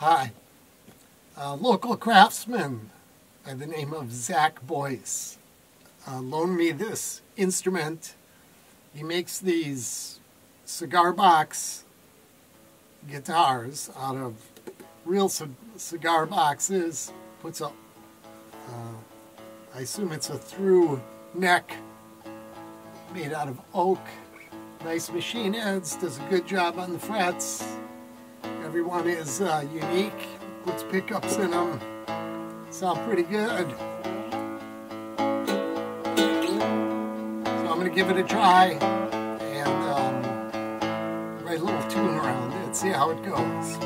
Hi. A local craftsman by the name of Zack Boyce uh, loaned me this instrument. He makes these cigar box guitars out of real cigar boxes, puts a, uh, I assume it's a through neck made out of oak. Nice machine heads, does a good job on the frets. Everyone is uh, unique, puts pickups in them. Sound pretty good. So I'm going to give it a try and um, write a little tune around it, see how it goes.